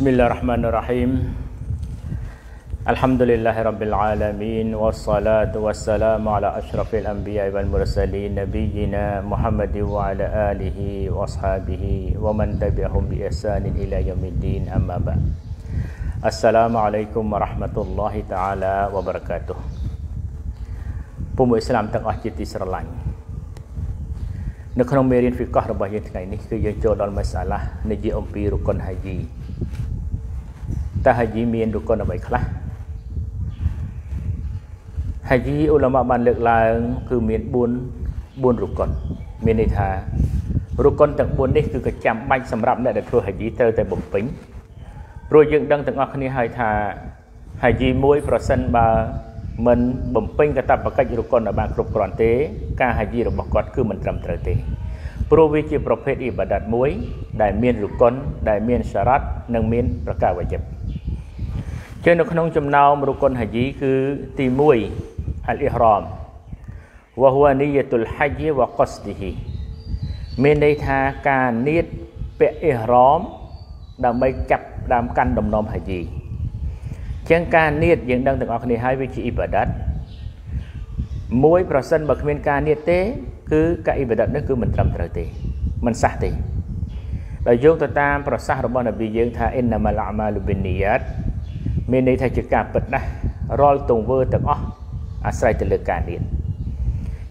Bismillahirrahmanirrahim. Alhamdulillahirabbil alamin wassalatu wassalamu ala asyrafil anbiya wal mursalin nabiyyina Muhammadin wa ala alihi washabihi wa man tabi'ahum bi ihsanin ila yaumiddin amma ba'd. Assalamualaikum warahmatullahi taala wabarakatuh. Pemuda Islam tengah kita serlang. នៅក្នុងមេរៀនហ្វីកោះរបស់យើងថ្ងៃនេះគឺយើងចូលដល់មសាឡានិយាយអំពីរុគុនហាជីតើហាជីមានរុគុនអ្វីខ្លះហាជីអ៊ុលម៉ាបានលើកឡើងគឺមាន4 4រុគុនមានន័យថារុគុនទាំង4នេះគឺក៏ចាំបាច់សម្រាប់អ្នកដែលធ្វើហាជីត្រូវតែបំពេញព្រោះយើងដឹងទាំងអស់គ្នាហើយថាហាជីមួយប្រសិនបើ មិនបំពេញកតបកិច្ចរុគុនឲ្យបានគ្រប់គ្រាន់ទេ ការហាជីរបស់គាត់គឺមិនត្រឹមត្រូវទេព្រោះវាជាប្រភេទអ៊ីបាដាតមួយ ដែលមានរុគុនដែលមានសារ៉ាត់និងមានប្រការវ៉ាជីបចឹងនៅក្នុងចំណោមរុគុនហាជីគឺទី1អលអ៊ីហ្រាមវ៉ាហ៊ូនីយតុលហាជីវ៉ាកស្ទីហ៊ីមានន័យថាការនៀតពាក់អ៊ីហ្រាមដើម្បីចាប់ដើមកាន់ដំណំហាជី ចឹងការនៀតយើងដឹងទាំងអស់គ្នាហើយវាជាអ៊ីបាដាតមួយប្រសិនបើគ្មានការនៀតទេ គឺការអ៊ីបាដាតនេះគឺមិនត្រឹមត្រូវទេមិនសះទេដោយយោងទៅតាមប្រសាសន៍របស់នប៊ីយើងថាអ៊ីនណាម៉ាល់អាម៉ាលូប៊ីនីយ៉ាតមានន័យថាជាការពិតណាស់រាល់ទង្វើទាំងអស់អាស្រ័យទៅលើការនៀត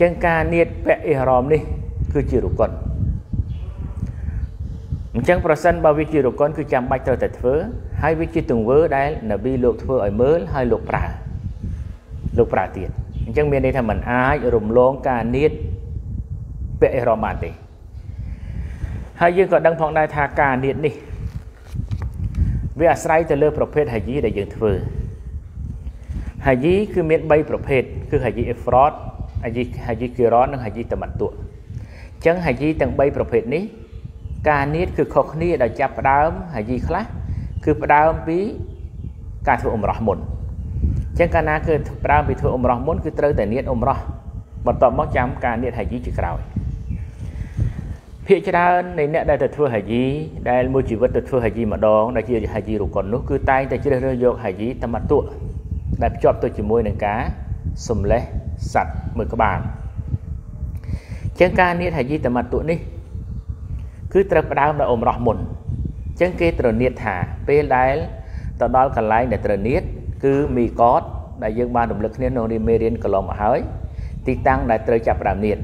ចឹងការនៀតពាក់អ៊ីហ្រ៉មនេះ គឺជារុគុន អញ្ចឹងប្រសិនបើវាជារុគុនគឺចាំបាច់ត្រូវតែធ្វើហើយវាជាទង្វើដែលនប៊ីលោកធ្វើឲ្យមើលហើយលោកប្រើលោកប្រើទៀតអញ្ចឹងមានន័យថាมันអាចរំលងការនៀតពាក់អ៊ីរ៉មបានទេហើយយើងក៏ដឹងផងដែរថាការនៀតនេះវាអាស្រ័យទៅលើប្រភេទហាជីដែលយើងធ្វើហាជីគឺមាន3ប្រភេទគឺហាជីអ៊ីហ្វ្រតហាជីហាជីគីរ៉ននិងហាជីតម៉ាត់តុអញ្ចឹងហាជីទាំង3ប្រភេទនេះ ការនៀតគឺខុសគ្នាដោយចាប់ផ្ដើមហាជីខ្លះគឺផ្ដើមពីការធ្វើអ៊ុំរ៉ោះមុនអញ្ចឹងកាលណាគឺផ្ដើមពីធ្វើអ៊ុំរ៉ោះមុនគឺត្រូវតែនៀតអ៊ុំរ៉ោះបន្ទាប់មកចាំការនៀតហាជីជាក្រោយភាគច្រើននៃអ្នកដែលទៅធ្វើហាជីដែលមួយជីវិតទៅធ្វើហាជីម្ដងដែលជាហាជីរុកុននោះគឺតែងតែជ្រើសរើសយកហាជីតម៉ាតុដែលភ្ជាប់ទៅជាមួយនឹងការសំលេះសัตว์មួយក្បាលជាងការនៀតហាជីតម៉ាតុនេះ គឺត្រូវផ្ដើមដោយអ៊ុំរ៉ោះមុនចឹងគេត្រនៀតថាពេលដែលទៅដល់កន្លែងដែលត្រនៀតគឺមីកតដែលយើងបានរំលឹកគ្នាក្នុងមេរៀនកន្លងមកហើយទីតាំងដែលត្រូវចាប់ផ្ដើមនៀត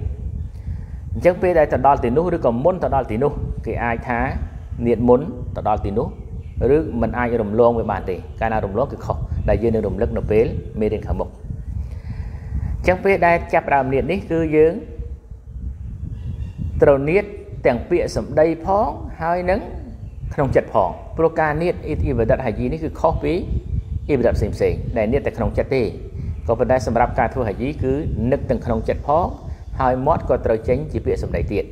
អញ្ចឹងពេលដែលទៅដល់ទីនោះឬក៏មុនទៅដល់ទីនោះគេអាចថានៀតមុនទៅដល់ទីនោះឬមិនអាចរំលងវាបានទេកាលណារំលងគឺខុសដែលយើងនឹងរំលឹកនៅពេលមេរៀនខាងមុខអញ្ចឹងពេលដែលចាប់ផ្ដើមនៀតនេះគឺយើងត្រូវនៀត ទាំងពាក្យសម្ដីផងហើយនឹងក្នុងចិត្តផងព្រោះការនៀតអ៊ីវដិតហាជីនេះគឺខុសពីអ៊ីវដិតផ្សេងផ្សេងដែលនៀតតែក្នុងចិត្តទេក៏ប៉ុន្តែសម្រាប់ការធ្វើហាជីគឺនឹកទាំងក្នុងចិត្តផងហើយមាត់ក៏ត្រូវចេញជាពាក្យសម្ដីទៀត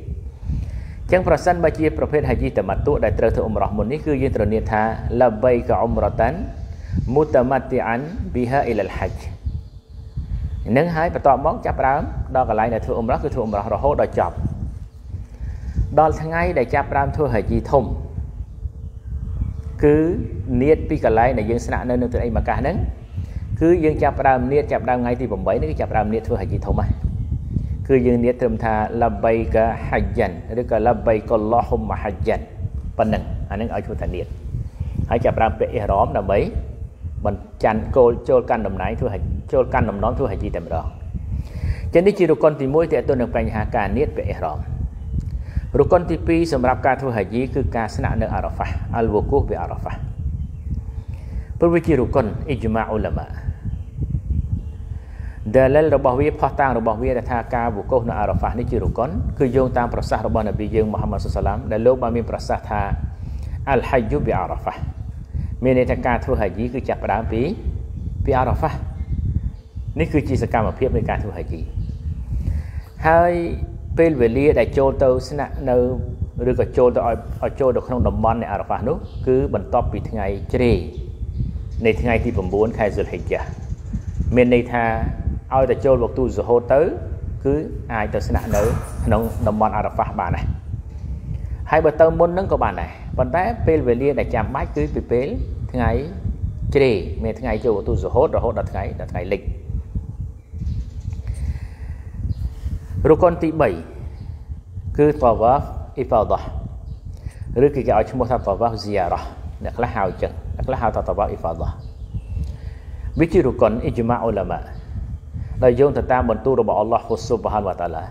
ចឹងប្រសិនបើជាប្រភេទហាជីតម៉ាតុដែលត្រូវធ្វើអ៊ុំរ៉ោះមុននេះគឺយើងត្រូវនៀតថាឡាបៃកអ៊ុំរ៉តាន់មូតាម៉ាទីអានប៊ីហាអ៊ីលលហាច់នឹងហើយបន្ទាប់មកចាប់ដើមដល់កន្លែងដែលធ្វើអ៊ុំរ៉ោះគឺធ្វើអ៊ុំរ៉ោះរហូតដល់ចប់ ដល់ថ្ងៃដែលចាប់ដើមធ្វើហាជីធំគឺនៀតពីកន្លែងដែលយើងស្នាក់នៅនៅទីអីមកកាសហ្នឹងគឺយើងចាប់ផ្ដើមនៀតចាប់ផ្ដើមថ្ងៃទី8នេះគឺចាប់ផ្ដើមនៀតធ្វើហាជីធំហ្នឹងគឺយើងនៀតត្រឹមថាឡាបៃកាហាច់យ៉ានឬក៏ឡាបៃកឡោហ៊ុមហាច់យ៉ានប៉ុណ្ណឹងអាហ្នឹងឲ្យឈ្មោះថានៀតហើយចាប់ផ្ដើមពាក់អ៊ីរ៉មដើម្បីបញ្ចាន់គោលចូលកាន់តំណែងធ្វើចូលកាន់តំណងធ្វើហាជីតែម្ដងចឹងនេះជារុកុនទី1ទាក់ទងនឹងបញ្ហាការនៀតពាក់អ៊ីរ៉ម រុកុនទី2សម្រាប់ការធ្វើហាជីគឺការស្នាក់នៅអារ៉ាហ្វាអលវកូបិអារ៉ាហ្វាព្រោះវាជារុកុនអ៊ីជ្មាអ៊ូឡាម៉ាដែលលរបស់វាផុសតាំងរបស់វាថាការវកូសនៅអារ៉ាហ្វានេះជារុកុនគឺយោងតាមប្រសាសន៍របស់នប៊ីយើងមូហាម៉ាត់សុសឡាមដែលលោកបានមានប្រសាសន៍ថាអលហៃយូបិអារ៉ាហ្វាមានន័យថាការធ្វើហាជីគឺចាប់ផ្ដើមពីពីអារ៉ាហ្វានេះគឺជាសកម្មភាពនៃការធ្វើហាជីហើយ ពេលវេលាដែលចូលទៅស្នាក់នៅឬក៏ចូលទៅឲ្យចូលទៅក្នុងតំបន់នៃអារ៉ាហ្វានោះគឺបន្ទាប់ពីថ្ងៃជ្រេនៃថ្ងៃទី9ខែស៊ុលហិជ្ជាមានន័យថាឲ្យតែចូលវកទូសហូតទៅ គឺអាចទៅស្នាក់នៅក្នុងតំបន់អារ៉ាហ្វាបានដែរហើយបើទៅមុនហ្នឹងក៏បានដែរប៉ុន្តែពេលវេលាដែលចាំបាច់គឺពីពេលថ្ងៃជ្រេមានថ្ងៃចូលទូសហូតរហូតដល់ថ្ងៃដល់ថ្ងៃលិច រុកុនទី3គឺតវ៉ាហ្វអ៊ីហ្វាដាឬគេគេឲ្យឈ្មោះថាតវ៉ាហ្វហ្ស៊ីយ៉ារ៉ាអ្នកខ្លះហៅចឹងអ្នកខ្លះហៅថាតវ៉ាហ្វអ៊ីហ្វាដាវាជារុកុនអ៊ីជ្មាអ៊ូឡាម៉ាដែលយោងទៅតាមបន្ទូលរបស់អល់ឡោះស៊ុបហានវតាឡា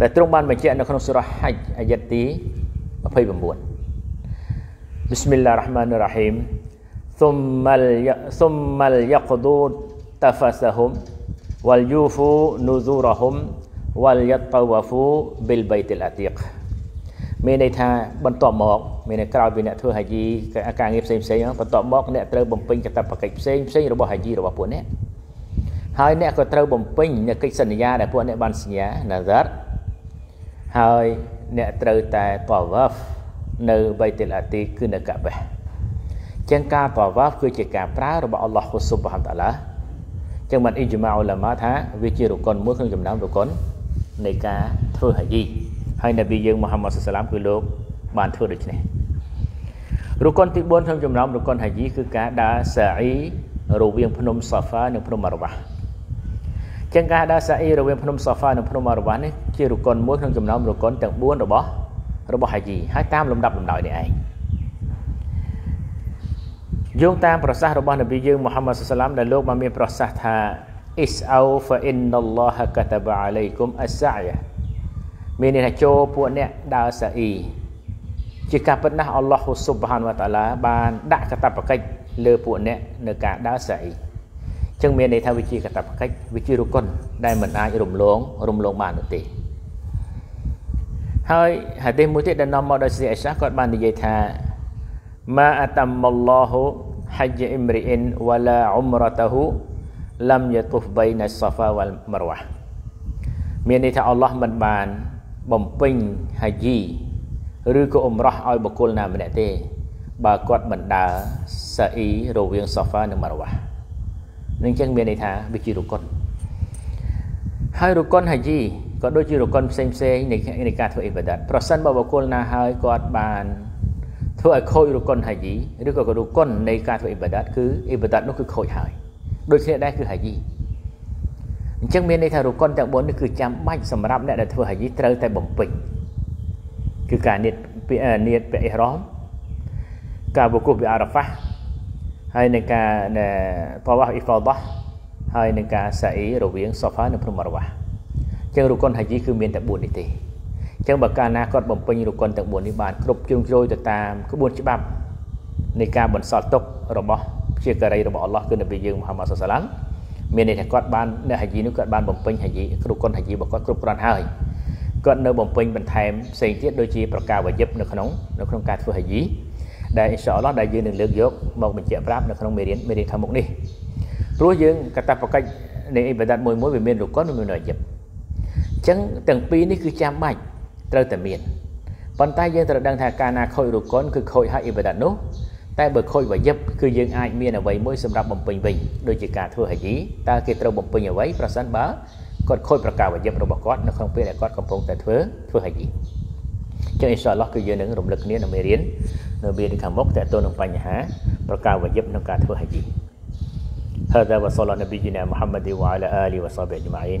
ដែលទ្រង់បានបញ្ជាក់នៅក្នុងសូរ៉ាហច្ចអាយ៉ាត់ទី29 بسم الله الرحمن الرحيم ثم ثم يقضوا wal yufu nuzurahum wal yatawafu bil baitil atiq មានន័យថាបន្ទាប់មកមានក្រោយពីអ្នកធ្វើហាជីការងារផ្សេងផ្សេងបន្ទាប់មកអ្នកត្រូវបំពេញកាតព្វកិច្ចផ្សេងផ្សេងរបស់ហាជីរបស់ពួកអ្នកហើយអ្នកក៏ត្រូវបំពេញនៅកិច្ចសន្យាដែលពួកអ្នកបានសញ្ញាណាហ្សាត់ហើយអ្នកត្រូវតែតវ៉ាហ្វនៅបៃតិលអាទីគឺនៅកាបេះចឹងការតវ៉ាហ្វគឺជាការប្រើរបស់អល់ឡោះហ៊ូស៊ុបហានតាឡា ចឹងបានអ៊ីជ្មាអ៊ូឡាម៉ាថាវាជារុកុនមួយក្នុងចំណោមរុកុននៃការធ្វើហាជីហើយនប៊ីយើងមូហាម៉ាត់សាឡាមគឺលោកបានធ្វើដូច្នេះរុកុនទី4ក្នុងចំណោមរុកុនហាជីគឺការដើរសាអ៊ីរវាងភ្នំសាហ្វានិងភ្នំអារវ៉ាចឹងការដើរសាអ៊ីរវាងភ្នំសាហ្វានិងភ្នំអារវ៉ានេះជារុកុនមួយក្នុងចំណោមរុកុនទាំង4របស់របស់ហាជីហើយតាមលំដាប់លំដោយនេះឯង យោងតាមប្រសាសន៍របស់នប៊ីយើងមូហាម៉ាត់សាឡាមដែលលោកបានមានប្រសាសន៍ថាអ៊ីសអោហ្វាអ៊ីនណឡោះកាតាបអាឡៃគុំអស្សាយមានន័យថាចូលពួកអ្នកដើរសាអ៊ីជាការពិតណាស់អល់ឡោះស៊ុបហានវតាឡាបានដាក់កតបកិច្ចលើពួកអ្នកនៅការដើរសាអ៊ីចឹងមានន័យថាវិជាកតបកិច្ចវិជារុគុនដែលមិនអាចរំលងរំលងបាននោះទេហើយហាឌីសមួយទៀតដែលនាំមកដោយស៊ីអេសាគាត់បាននិយាយថា ម៉ាអតាមឡឡោហូហច្ចអ៊ីមរីអ៊ីនវ៉ាឡាអ៊ុមរ៉ាតហ៊ូលំយតុហ្វបៃណាសាហ្វាវ៉ាល់មរវ៉ាមានន័យថាអល់ឡោះមិនបានបំពេញហាជីឬក៏អ៊ុមរ៉ោះឲ្យបុគ្គលណាម្នាក់ទេបើគាត់មិនដើរសាអ៊ីរវាងសាហ្វានិងមរវ៉ានឹងចឹងមានន័យថាវាជារុគុនហើយរុគុនហាជីក៏ដូចជារកុនផ្សេងផ្សេងនៃនៃការធ្វើអ៊ីបាដាតប្រសិនបើបុគ្គលណាហើយគាត់បាន ធ្វើឲ្យខូចរកុនហាជីឬក៏រកុននៃការធ្វើអ៊ីបាដាតគឺអ៊ីបាដាតនោះគឺខូចហើយដូចគ្នាដែរគឺហាជីអញ្ចឹងមានន័យថារកុនទាំង4នេះគឺចាំបាច់សម្រាប់អ្នកដែលធ្វើហាជីត្រូវតែបំពេញគឺការនៀតនៀតពាក់អ៊ីហ្រ៉មការវកុះពីអារ៉ាហ្វាហើយនឹងការតវ៉ាអ៊ីហ្វាដាហើយនឹងការសាអ៊ីរវាងសូហ្វានិងព្រំអារ៉ាវ៉ាចឹងរុគុនហាជីគឺមានតែ4នេះទេ ចឹងបើកាលណាគាត់បំពេញរុគុនទាំង4នេះបានគ្រប់ជ្រុងជ្រោយទៅតាមក្បួនច្បាប់នៃការបន្សល់ទុករបស់ជាការីរបស់អល់ឡោះគឺនប៊ីយើងមូហាម៉ាត់សាឡាំមានន័យថាគាត់បានអ្នកហាជីនោះគាត់បានបំពេញហាជីគ្រប់គុនហាជីរបស់គាត់គ្រប់គ្រាន់ហើយគាត់នៅបំពេញបន្ថែមផ្សេងទៀតដូចជាប្រការវយិបនៅក្នុងនៅក្នុងការធ្វើហាជីដែលអ៊ីនសាអល់ឡោះដែលយើងនឹងលើកយកមកបញ្ជាក់ប្រាប់នៅក្នុងមេរៀនមេរៀនខាងមុខនេះព្រោះយើងកតាបកិច្ចនៃអ៊ីបាដាតមួយមួយវាមានរុគុននិងមានវយិបចឹងទាំងពីរនេះគឺចាំបាច់ ត្រូវតែមានប៉ុន្តែយើងត្រូវដឹងថាការណាខូចរុគុនគឺខូចហើយអ៊ីបាដាតនោះតែបើខូចវយិបគឺយើងអាចមានអ្វីមួយសម្រាប់បំពេញវិញដូចជាការធ្វើហាជីតើគេត្រូវបំពេញអ្វីប្រសិនបើគាត់ខូចប្រការវយិបរបស់គាត់នៅក្នុងពេលដែលគាត់កំពុងតែធ្វើធ្វើហាជីចឹងអ៊ីនសាអល់ឡោះគឺយើងនឹងរំលឹកគ្នានៅមេរៀននៅមេរៀនខាងមុខតើតើនឹងបញ្ហាប្រការវយិបក្នុងការធ្វើហាជី هذا وصلى نبينا محمد وعلى آله وصحبه أجمعين